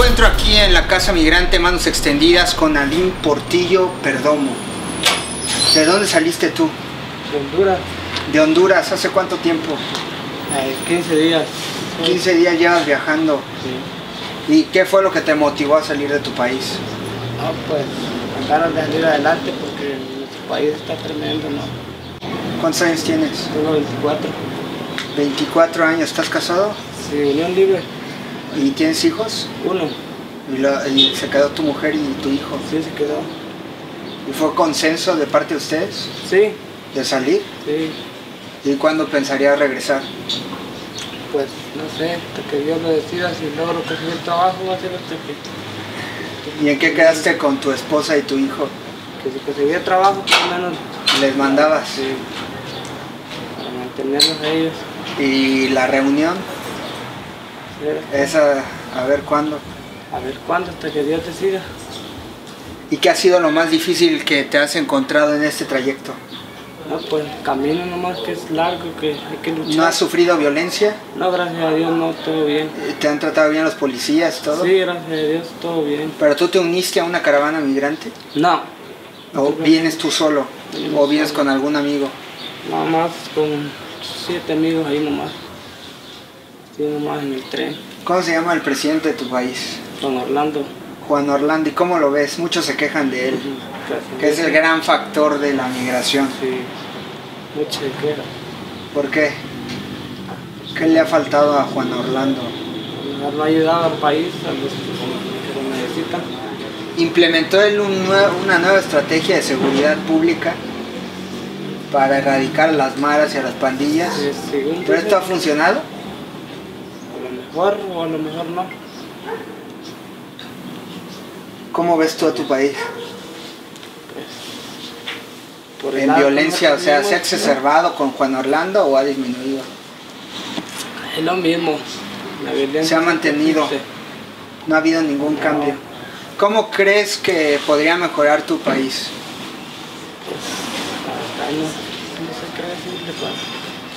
en la Casa Migrante Manos Extendidas con Alim Portillo Perdomo. ¿De dónde saliste tú? De Honduras, De Honduras, ¿hace cuánto tiempo? eh, 15 días. 15 días llevas viajando. Sí. ¿Y qué fue lo que te motivó a salir de tu país? No, pues, ganas de salir adelante porque nuestro país está tremendo, ¿no? ¿Cuántos años tienes? Tengo 24. 24 años, ¿estás casado? Sí, Unión Libre, ¿Y tienes hijos? uno. Y, se quedó tu mujer y tu hijo. Sí, se quedó. ¿Y fue consenso de parte de ustedes Sí, de salir? sí. ¿Y cuándo pensaría regresar? Pues, no sé, hasta que Dios lo decida, si logro conseguir trabajo, va a ser hasta que... ¿Y en qué quedaste con tu esposa y tu hijo? Que si conseguía trabajo, por lo menos... ¿Les mandabas? Sí. Para mantenerlos a ellos. ¿Y la reunión? Esa, a ver cuándo. A ver cuándo, hasta que Dios decida. ¿Y qué ha sido lo más difícil que te has encontrado en este trayecto? No, pues camino nomás que es largo, que hay que luchar. ¿No has sufrido violencia? No, gracias a Dios, no, todo bien. ¿Te han tratado bien los policías, todo? Sí, gracias a Dios, todo bien. ¿Pero tú te uniste a una caravana migrante? No, ¿O vienes tú solo? ¿O vienes con algún amigo? nada más con siete amigos ahí nomás. Sí, nomás en el tren. ¿Cómo se llama el presidente de tu país? Con Orlando. Juan Orlando. ¿Y cómo lo ves? Muchos se quejan de él, Gracias. que es el gran factor de la migración. Sí, mucha queja. ¿Por qué? ¿Qué le ha faltado a Juan Orlando? No ha ayudado al país, a los que lo necesitan. Implementó él un una nueva estrategia de seguridad pública para erradicar a las maras y a las pandillas. ¿Pero esto ha funcionado? Mejor o a lo mejor no. ¿Cómo ves tú a tu país? Por ¿En violencia, o sea, se ha exacerbado con Juan Orlando o ha disminuido? Es lo mismo. La violencia Se ha mantenido. No ha habido ningún No. cambio. ¿Cómo crees que podría mejorar tu país? Acá no, no qué decirle, pues.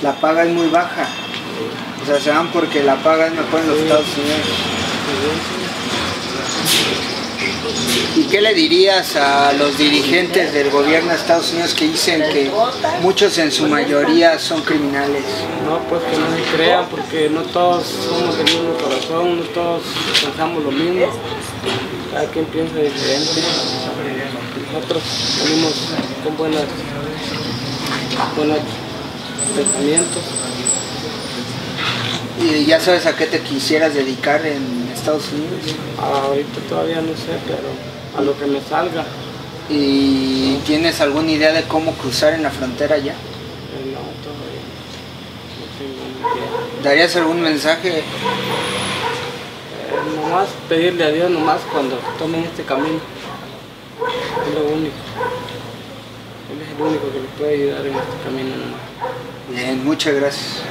La paga es muy baja. O sea, se van porque la paga es mejor en los. Estados Unidos. ¿Y qué le dirías a los dirigentes del gobierno de Estados Unidos que dicen que muchos en su mayoría son criminales? No, pues que no se crean, porque no todos somos del mismo corazón, no todos pensamos lo mismo. Cada quien piensa diferente. Nosotros venimos con buenas, buenos pensamientos. ¿Y ya sabes a qué te quisieras dedicar en Estados Unidos? Ahorita todavía no sé, pero a lo que me salga. ¿Y tienes alguna idea de cómo cruzar en la frontera ya? eh, no, todavía. No tengo ni idea. ¿Darías algún mensaje? Eh, nomás pedirle a Dios nomás cuando tomen este camino. Es lo único. Él es el único que les puede ayudar en este camino nomás. Bien, muchas gracias.